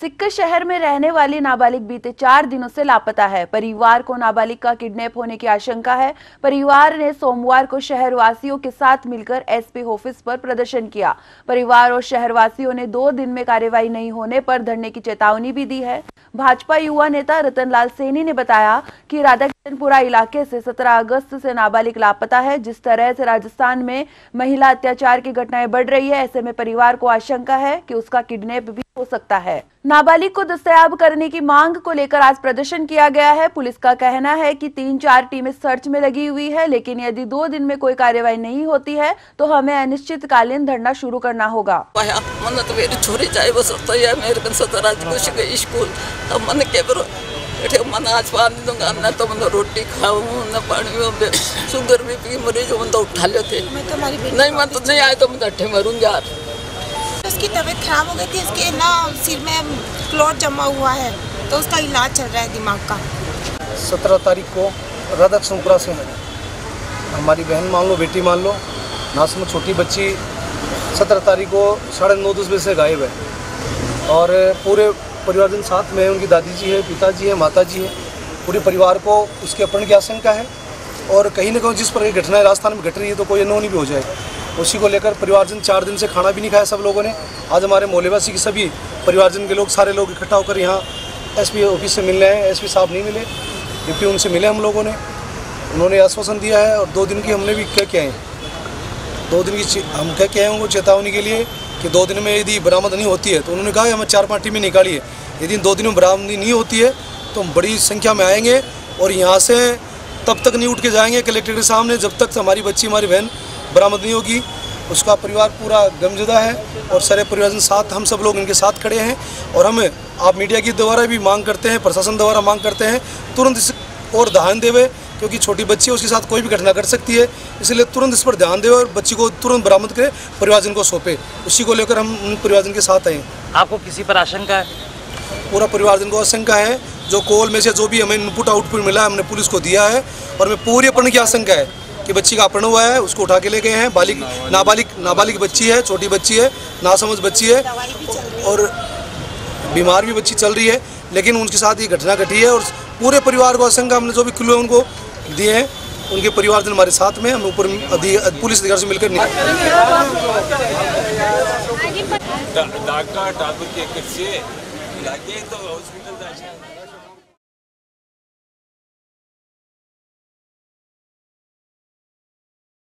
सिक्का शहर में रहने वाली नाबालिग बीते चार दिनों से लापता है। परिवार को नाबालिग का किडनैप होने की आशंका है। परिवार ने सोमवार को शहरवासियों के साथ मिलकर एसपी ऑफ़िस पर प्रदर्शन किया। परिवार और शहरवासियों ने दो दिन में कार्यवाही नहीं होने पर धरने की चेतावनी भी दी है। भाजपा युवा नेता रतनलाल सैनी ने बताया कि राधाकिशनपुरा इलाके से 17 अगस्त से नाबालिग लापता है। जिस तरह से राजस्थान में महिला अत्याचार की घटनाएँ बढ़ रही है, ऐसे में परिवार को आशंका है कि उसका किडनैप भी हो सकता है। नाबालिग को दस्तयाब करने की मांग को लेकर आज प्रदर्शन किया गया है। पुलिस का कहना है कि तीन चार टीमें सर्च में लगी हुई है, लेकिन यदि दो दिन में कोई कार्यवाही नहीं होती है तो हमें अनिश्चितकालीन धरना शुरू करना होगा। मन तो जाए मेरे स्कूल। एठे मन आज पानी दूँगा न तो मैं रोटी खाऊं न पानी शुगर भी पी मरीज़ मन तो उठा लेते नहीं मैं तो नहीं आए तो मैं अट्ठे मरूँगा यार। उसकी तबीयत खराब हो गई थी इसके ना सिर में क्लॉट जमा हुआ है तो उसका इलाज चल रहा है दिमाग का। सत्रह तारीख को राधा संकुरा से है। हमारी बहन मान लो बेटी मान लो नास में छोटी बच्ची सत्रह तारीख को साढ़े नौ दस बजे से गायब है। और पूरे परिवार दिन साथ में, उनकी दादी जी है, पिताजी है माता जी है, पूरे परिवार को उसके अपहरण की आशंका है। और कहीं ना कहीं जिस प्रकार की घटनाएँ राजस्थान में घट रही है तो कोई अनहोनी भी हो जाए। उसी को लेकर परिवारजन चार दिन से खाना भी नहीं खाया सब लोगों ने। आज हमारे मोहल्लेवासी के सभी परिवारजन के लोग सारे लोग इकट्ठा होकर यहाँ एसपी ऑफ़िस से मिल रहे हैं। एसपी साहब नहीं मिले, डिप्टी उनसे मिले हम लोगों ने। उन्होंने आश्वासन दिया है और दो दिन की हमने भी क्या क्या है। दो दिन की हम क्या क्या हैं उनको चेतावनी के लिए कि दो दिन में यदि बरामद नहीं होती है तो उन्होंने कहा, हमें चार पाँच टीमें निकाली है यदि दो दिन में बरामदी नहीं होती है तो हम बड़ी संख्या में आएँगे और यहाँ से तब तक नहीं उठ के जाएँगे। कलेक्टर के सामने जब तक हमारी बच्ची, हमारी बहन बरामद नहीं होगी, उसका परिवार पूरा गमजदा है और सारे परिवार साथ, हम सब लोग इनके साथ खड़े हैं और हम, आप मीडिया की द्वारा भी मांग करते हैं, प्रशासन द्वारा मांग करते हैं, तुरंत इस और ध्यान देवे क्योंकि छोटी बच्ची है उसके साथ कोई भी घटना कर सकती है। इसलिए तुरंत इस पर ध्यान देवे और बच्ची को तुरंत बरामद करे परिवारजन को सौंपे। उसी को लेकर हम उन परिवारजन के साथ आए। आपको किसी पर आशंका है? पूरा परिवारजन को आशंका है। जो कॉल में से जो भी हमें इनपुट आउटपुट मिला है हमने पुलिस को दिया है। और हमें पूरी अपने की आशंका है कि बच्ची का अपहरण हुआ है उसको उठा के ले गए हैं। बालिक नाबालिग नाबालिग बच्ची है छोटी बच्ची है नासमझ बच्ची है। और बीमार भी बच्ची चल रही है लेकिन उनके साथ ये घटना घटी है और पूरे परिवार को आशंका हमने जो भी क्लू है उनको दिए हैं उनके परिवार हमारे साथ में हम ऊपर पुलिस अधिकारी से मिलकर ढाका